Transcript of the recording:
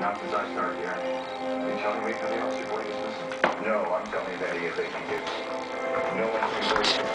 Not since I started here. You telling me we can the officer boy is missing? No, I'm telling you that he is APU. No one can break